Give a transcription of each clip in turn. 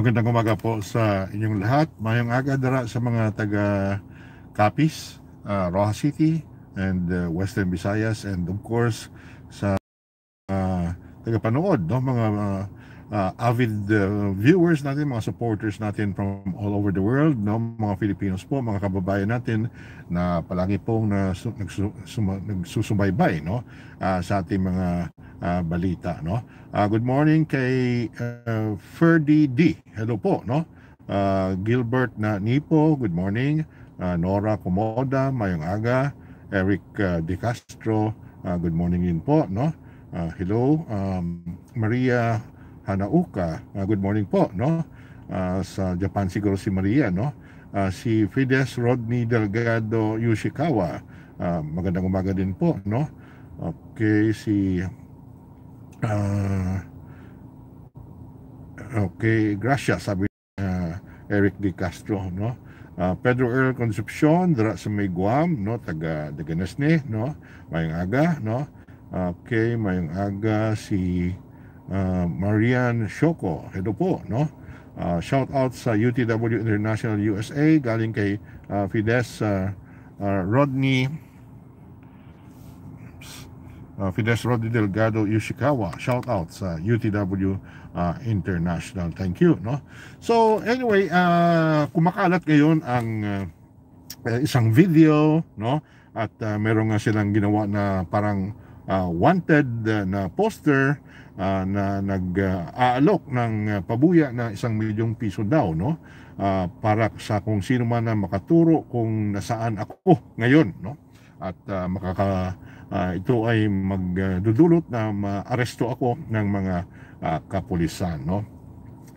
magandang umaga po sa inyong lahat. Mayang aga dara sa mga taga Capiz, uh, Roja City, and uh, Western Visayas, and of course sa uh, taga panood, no? mga uh, uh, avid uh, viewers natin, mga supporters natin from all over the world, no? mga Filipinos po, mga kababayan natin na palagi pong na, nagsusubaybay no? uh, sa ating mga uh, balita. No? Uh, good morning kay uh, Ferdy D. Hello po. No? Uh, Gilbert na Nipo, good morning. Uh, Nora Comoda, mayong aga. Eric uh, De Castro, uh, good morning din po. No? Uh, hello. Um, Maria Hanauka, uh, good morning po. No? Uh, sa Japan siguro si Maria. No? Uh, si Fides Rodney Delgado Yoshikawa, uh, magandang umaga din po. No? Okay, si Uh, okay, gracias sabi uh, Eric D. Castro, no? Uh, Pedro Earl Concepcion, dara sa may Guam, no? Taga Daganasne, no? Mayang aga, no? Okay, mayang aga si uh, Marian Shoko. Hello po, no? Uh, shout out sa UTW International USA galing kay uh, Fides uh, uh, Rodney uh, Fides Rodi Delgado Yoshikawa. Shout out sa UTW uh, International. Thank you. No? So anyway, uh, kumakalat ngayon ang uh, isang video no? at uh, meron nga silang ginawa na parang uh, wanted uh, na poster uh, na nag-aalok uh, ng pabuya na isang milyong piso daw no? Uh, para sa kung sino man na makaturo kung nasaan ako ngayon no? At uh, makaka uh, ito ay magdudulot na maaresto ako ng mga uh, kapulisan no?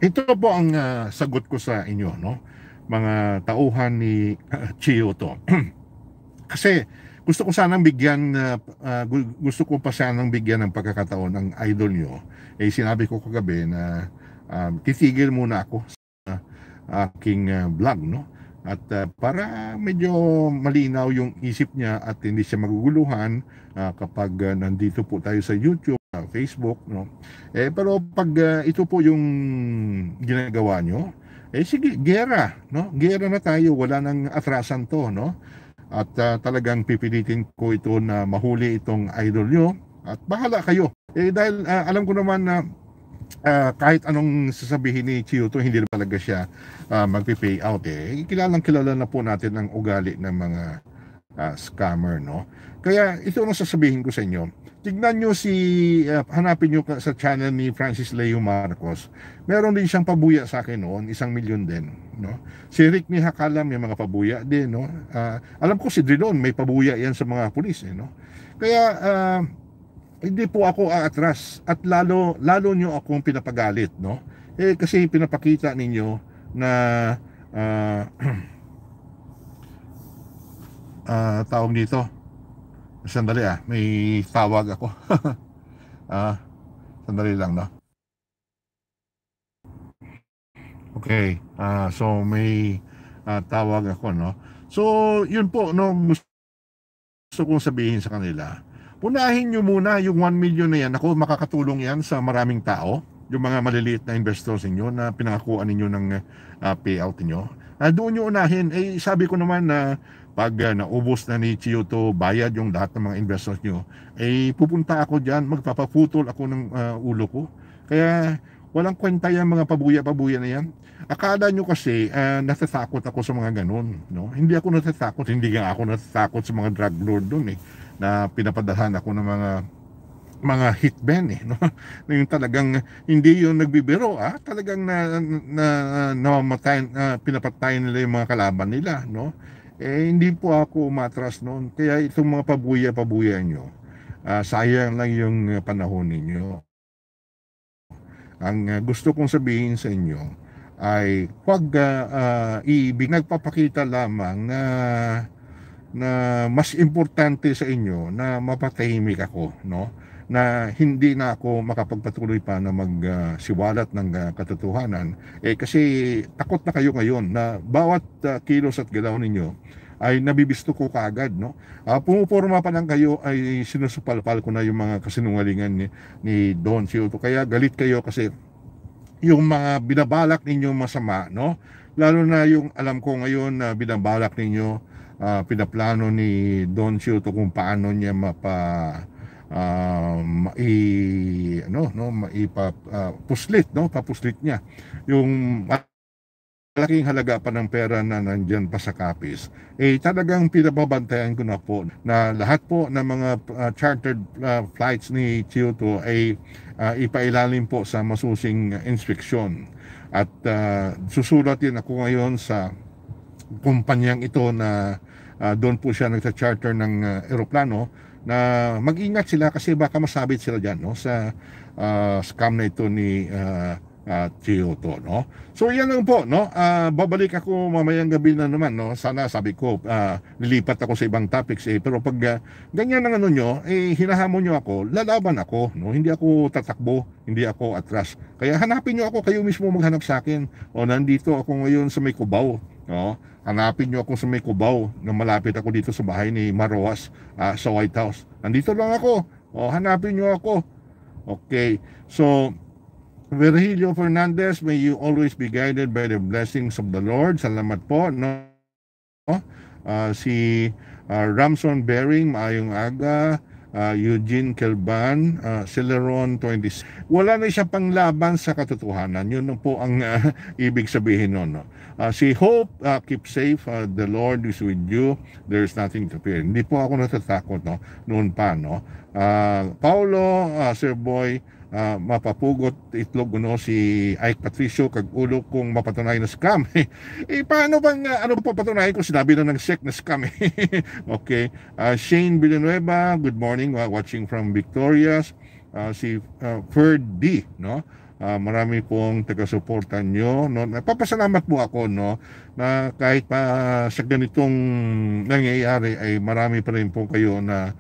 Ito po ang uh, sagot ko sa inyo no? Mga tauhan ni uh, Chio to. Kasi gusto ko sanang bigyan uh, uh, gusto ko pa sanang bigyan ng pagkakataon ng idol nyo eh sinabi ko kagabi na um, titigil muna ako sa uh, aking uh, no at uh, para medyo malinaw yung isip niya at hindi siya maguguluhan uh, kapag uh, nandito po tayo sa YouTube, uh, Facebook, no. Eh pero pag uh, ito po yung ginagawa nyo, eh sige, gera, no? Gera na tayo, wala nang atrasan to, no? At uh, talagang pipilitin ko ito na mahuli itong idol nyo at bahala kayo. Eh dahil uh, alam ko naman na uh, kahit anong sasabihin ni Chiyoto, hindi na talaga siya uh, magpi-pay out eh. Kilalang kilala na po natin ang ugali ng mga uh, scammer, no? Kaya ito ang sasabihin ko sa inyo. Tignan nyo si, uh, hanapin nyo sa channel ni Francis Leo Marcos. Meron din siyang pabuya sa akin noon, isang milyon din. No? Si Rick ni Hakalam, may mga pabuya din. No? Uh, alam ko si Drilon, may pabuya yan sa mga pulis. Eh, no? Kaya, uh, hindi po ako aatras at lalo lalo niyo akong pinapagalit no eh kasi pinapakita ninyo na uh, uh, tawag dito sandali ah may tawag ako ah uh, sandali lang no okay uh, so may uh, tawag ako no so yun po no gusto kong sabihin sa kanila Unahin nyo muna yung 1 million na yan. Ako, makakatulong yan sa maraming tao. Yung mga maliliit na investors ninyo na pinangakuan ninyo ng uh, payout niyo. Uh, doon nyo unahin. Eh, sabi ko naman na pag uh, naubos na ni Chio to bayad yung lahat ng mga investors nyo, eh pupunta ako dyan, magpapaputol ako ng uh, ulo ko. Kaya walang kwenta yan mga pabuya-pabuya na yan. Akala nyo kasi uh, natatakot ako sa mga ganun. No? Hindi ako natatakot, hindi nga ako natatakot sa mga drug lord doon eh na pinapadalhan ako ng mga mga hitmen eh no yung talagang hindi yung nagbibiro ah talagang na na namamatay na pinapatay nila yung mga kalaban nila no eh hindi po ako umatras noon. Kaya itong mga pabuya pabuya nyo uh, sayang lang yung panahon ninyo. Ang uh, gusto kong sabihin sa inyo ay huwag uh, uh, ibig nagpapakita lamang na na mas importante sa inyo na mapatahimik ako no na hindi na ako makapagpatuloy pa na magsiwalat uh, ng uh, katotohanan. Eh kasi takot na kayo ngayon na bawat uh, kilos at galaw ninyo ay nabibisto ko kaagad no? Uh, pumuporma pa lang kayo ay sinusupalpal ko na yung mga kasinungalingan ni, ni Don Cioto kaya galit kayo kasi yung mga binabalak ninyo masama, no? Lalo na yung alam ko ngayon na binabalak ninyo, uh, pinaplano ni Don Ciuto kung paano niya mapa uh, mai ano no maipa uh, puslit no papuslit niya yung malaking halaga pa ng pera na nandyan pa sa kapis, eh talagang pinababantayan ko na po na lahat po ng mga uh, chartered uh, flights ni Kyoto ay uh, ipailalim po sa masusing inspeksyon. At uh, susulat din ako ngayon sa kumpanyang ito na uh, doon po siya nagsa-charter ng uh, eroplano na mag-ingat sila kasi baka masabit sila dyan no, sa uh, scam na ito ni uh, uh, Kyoto no? So yan lang po no? Uh, babalik ako mamayang gabi na naman no? Sana sabi ko uh, lilipat ako sa ibang topics eh. Pero pag uh, ganyan ang ano nyo eh hinahamon nyo ako lalaban ako no? Hindi ako tatakbo hindi ako atras. Kaya hanapin nyo ako kayo mismo maghanap sa akin. O nandito ako ngayon sa may Cubao no hanapin nyo ako sa may Cubao na malapit ako dito sa bahay ni Maroas uh, sa White House nandito lang ako o hanapin nyo ako okay so Virgilio Fernandez, may you always be guided by the blessings of the Lord. Salamat po. No? Uh, si uh, Ramson Bering, maayong aga. Uh, Eugene Kelban, uh, Celeron 20. Wala na siya panglaban sa katotohanan. Yun po ang uh, ibig sabihin nun. No? Uh, si Hope, uh, keep safe. Uh, the Lord is with you. There's nothing to fear. Hindi po ako natatakot no? noon pa. No? Uh, Paulo, uh, Sir Boy, uh, mapapugot itlog no si Ike Patricio kag ulo kung mapatunay na scam. eh paano bang uh, ano pa patunayan kung sinabi na ng SEC na scam? okay. Uh, Shane Villanueva, good morning uh, watching from Victorias. Uh, si uh, Ferd D, no? Uh, marami pong taga-suporta nyo. No? Napapasalamat po ako no? na kahit pa sa ganitong nangyayari ay marami pa rin po kayo na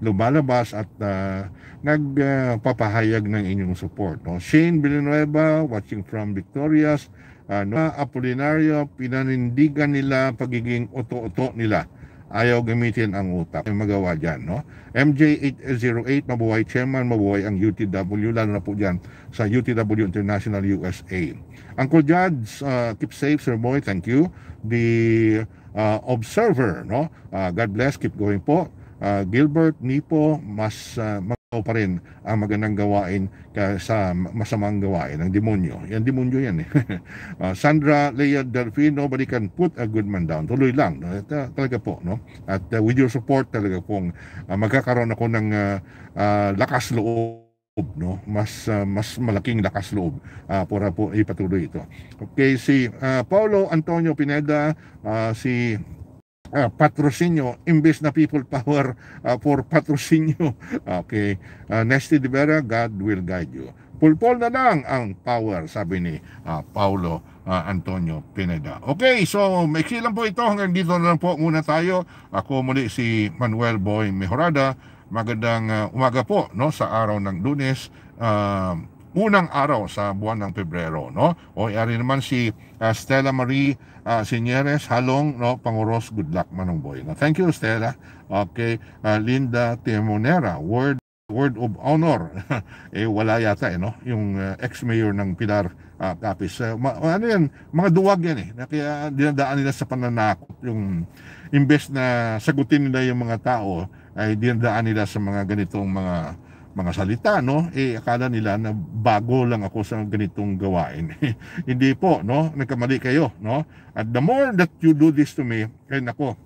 lumalabas at uh, nagpapahayag uh, ng inyong support. No? Shane Villanueva, watching from Victorias, uh, no? Apolinario, pinanindigan nila pagiging oto-oto nila. Ayaw gamitin ang utak. May magawa dyan, no? MJ808, mabuhay chairman, mabuhay ang UTW, lalo na po dyan sa UTW International USA. Uncle Judge, uh, keep safe, Sir Boy, thank you. The uh, Observer, no? Uh, God bless, keep going po uh, Gilbert Nipo mas uh, magaw pa rin ang magandang gawain sa masamang gawain ng demonyo. Yan demonyo yan eh. uh, Sandra Leia Delphine, nobody can put a good man down. Tuloy lang. No? Ito, talaga po. No? At uh, with your support talaga pong uh, magkakaroon ako ng uh, uh, lakas loob no mas uh, mas malaking lakas loob uh, para po ipatuloy ito okay si uh, Paulo Antonio Pineda uh, si uh, patrocinio imbes na people power uh, for patrocinio. Okay. Uh, Nesty de Vera, God will guide you. Pulpol na lang ang power, sabi ni uh, Paulo uh, Antonio Pineda. Okay, so maiksi lang po ito. Hanggang dito na lang po muna tayo. Ako muli si Manuel Boy Mejorada. Magandang uh, umaga po no, sa araw ng lunes. Uh, unang araw sa buwan ng Pebrero. No? O ari naman si uh, Stella Marie uh, Sinyeres, Halong, no? Panguros, good luck Manong Boy. No? Thank you Stella. Okay, uh, Linda Timonera, word word of honor. eh wala yata eh no, yung uh, ex-mayor ng Pilar uh, Capiz. Uh, ma- ano yan, mga duwag yan eh. Kaya dinadaan nila sa pananakot yung imbes na sagutin nila yung mga tao ay dinadaan nila sa mga ganitong mga mga salita, no? Eh, akala nila na bago lang ako sa ganitong gawain. Hindi po, no? Nagkamali kayo, no? At the more that you do this to me, kaya nako,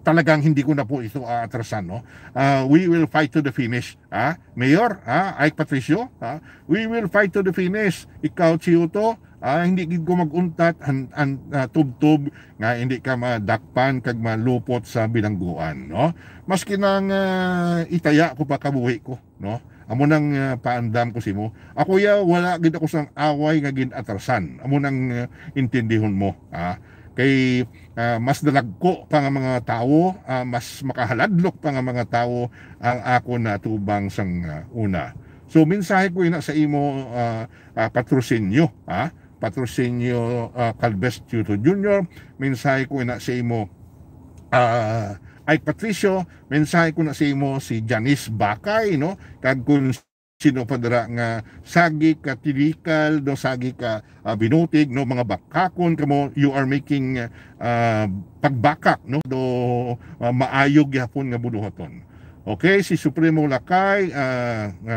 talagang hindi ko na po ito aatrasan, no? Uh, we will fight to the finish, ha? Mayor, ha? Ike Patricio, ha? We will fight to the finish. Ikaw, Chiuto, ah, hindi gid ko maguntat an, an uh, tubtub nga hindi ka madakpan kag malupot sa bilangguan no maski nang uh, itaya ko pa kabuhi ko no? Amo nang uh, paandam ko simo ako ya wala gid ako sang away nga gin atrasan amo nang uh, intindihon mo ah kay uh, mas dalagko pa nga mga tao uh, mas makahaladlok pa nga mga tao ang ako na tubang sang uh, una. So mensahe ko ina sa imo uh, uh, patrosinyo ha? Patrocinio uh, Calves Tuto Jr. Mensahe ko na sa imo uh, ay Patricio, mensahe ko na sa imo si Janice Bakay no? Kag kun sino pa dira nga sagi ka tilikal no? Sagi ka ah, binutig no? Mga bakakon kamo you are making ah, pagbakak no? Do ah, maayog gyapon nga buduhaton. Okay si Supremo Lakay ah, nga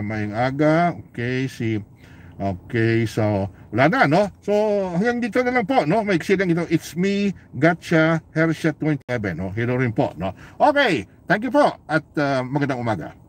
aga. Okay si Okay, so wala na, no? So hanggang dito na lang po, no? May lang ito. It's me, Gotcha, Hersha 27, no? Hello rin po, no? Okay, thank you po at ah, magandang umaga.